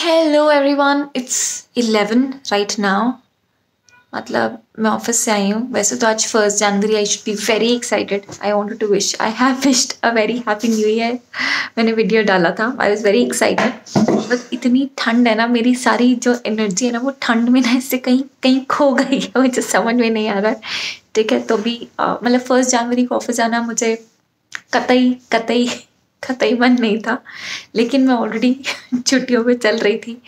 Hello everyone it's eleven right now मतलब मैं office से आई हूँ। वैसे तो आज first January I should be very excited I want to wish I have wished a very happy new year मैंने वीडियो डाला था। I was very excited but इतनी ठंड है ना, मेरी सारी जो एनर्जी है ना, वो ठंड में ना इससे कहीं कहीं खो गई है। मुझे समझ में नहीं आ रहा ठीक है तो भी मतलब फ़र्स्ट जनवरी को ऑफ़िस जाना मुझे कतई कतई कतई मन नहीं था। लेकिन मैं ऑलरेडी छुट्टियों पे चल रही थी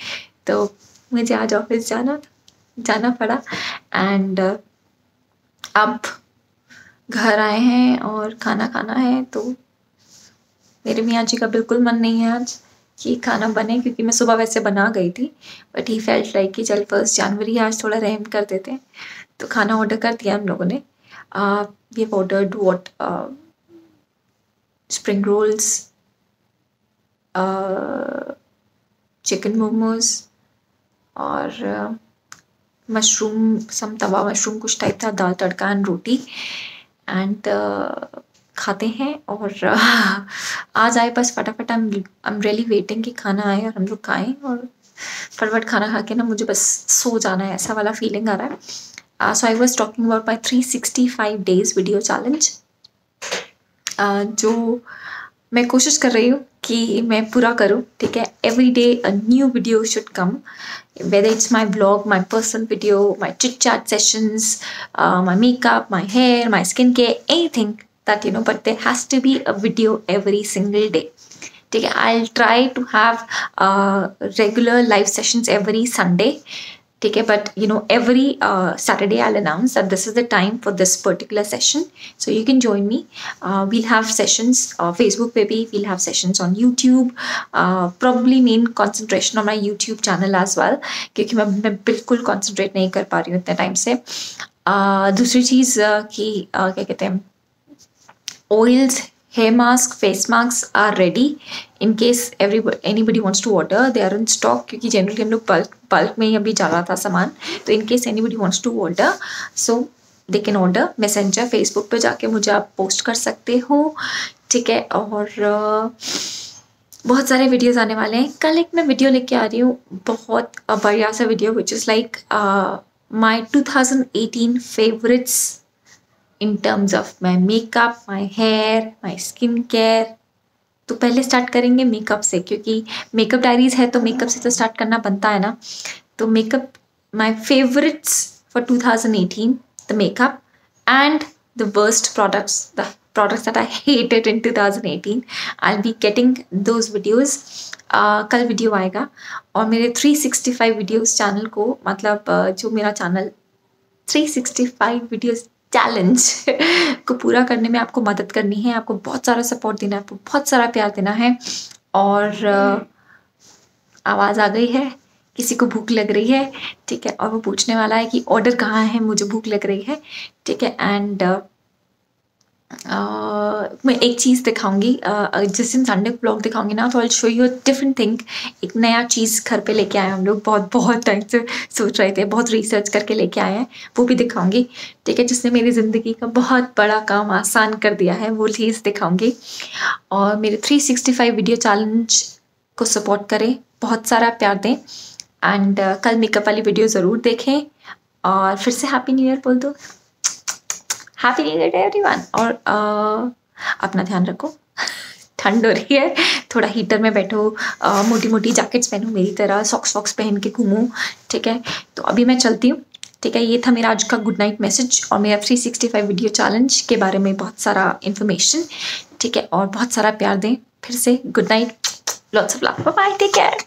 तो मुझे आज ऑफ़िस जाना जाना पड़ा। एंड अब घर आए हैं और खाना खाना है तो मेरे मियाँ जी का बिल्कुल मन नहीं है आज कि खाना बने, क्योंकि मैं सुबह वैसे बना गई थी। बट ही फेल्ट लाइक कि चल फ़र्स्ट जनवरी आज थोड़ा रहम कर देते हैं। तो खाना ऑर्डर कर दिया हम लोगों ने। We have ordered what spring rolls chicken momos और मशरूम सम तवा मशरूम कुछ टाइप था, दाल तड़का एंड रोटी एंड खाते हैं और आज आए बस फटाफट आई एम रियली वेटिंग कि खाना आए और हम लोग खाएँ और फटाफट खाना खा के ना मुझे बस सो जाना है, ऐसा वाला फीलिंग आ रहा है। So I was talking about my three sixty five days video challenge जो मैं कोशिश कर रही हूँ कि मैं पूरा करूँ, ठीक है? Every day a new video should come whether it's my blog my personal video my chit chat sessions my makeup my hair my skin care anything that you know but there has to be a video every single day ठीक है? I try to have regular live sessions every Sunday ठीक है but you know every Saturday I announce that this is the time for this particular session so you can join me we'll have sessions Facebook पे भी we'll have sessions on YouTube probably main concentration on my YouTube channel as well क्योंकि मैं मैं बिल्कुल concentrate नहीं कर पा रही हूँ इतने टाइम से। Uh, दूसरी चीज़ uh, की uh, क्या कहते हैं oils hair mask face masks are ready in case everybody anybody wants to order they are in stock क्योंकि generally हम लोग bulk bulk में ही अभी जा रहा था सामान तो in case anybody wants to order so they can order messenger facebook पे जाके मुझे आप post कर सकते हो ठीक है और बहुत सारे वीडियोस आने वाले हैं कल एक मैं वीडियो लेके आ रही हूँ बहुत बढ़िया सा video which is like my 2018 favourites in terms of my makeup my hair my skin care तो पहले स्टार्ट करेंगे मेकअप से क्योंकि मेकअप डायरीज है तो मेकअप से तो स्टार्ट करना बनता है ना। तो makeup my favourites for 2018 the makeup and the worst products the products that I hated in 2018 I'll be getting those videos uh, कल वीडियो आएगा। और मेरे 365 वीडियोस चैनल को मतलब uh, जो मेरा चैनल 365 वीडियोस चैलेंज को पूरा करने में आपको मदद करनी है आपको बहुत सारा सपोर्ट देना है आपको बहुत सारा प्यार देना है और आवाज़ आ गई है किसी को भूख लग रही है ठीक है और वो पूछने वाला है कि ऑर्डर कहाँ है मुझे भूख लग रही है ठीक है एंड मैं एक चीज़ दिखाऊँगी uh, जिस दिन संडे को ब्लॉग दिखाऊँगी ना तो I show you different thing एक नया चीज़ घर पे लेके आए हम लोग बहुत बहुत टाइम से सोच रहे थे बहुत रिसर्च करके लेके आए हैं वो भी दिखाऊँगी। ठीक है जिसने मेरी ज़िंदगी का बहुत बड़ा काम आसान कर दिया है वो चीज़ दिखाऊँगी। और मेरे three sixty five video challenge को सपोर्ट करें बहुत सारा प्यार दें। एंड uh, कल मेकअप वाली वीडियो ज़रूर देखें। और फिर से हैप्पी न्यू ईयर बोल दो। हैप्पी न्यू ईयर एवरीवन और आ, अपना ध्यान रखो। ठंड हो रही है। थोड़ा हीटर में बैठो। आ, मोटी मोटी जैकेट्स पहनो मेरी तरह। सॉक्स वॉक्स पहन के घूमो। ठीक है? तो अभी मैं चलती हूँ। ठीक है? ये था मेरा आज का गुड नाइट मैसेज और मेरा 365 वीडियो चैलेंज के बारे में बहुत सारा इन्फॉर्मेशन ठीक है? और बहुत सारा प्यार दें। फिर से good night lots of love bye take care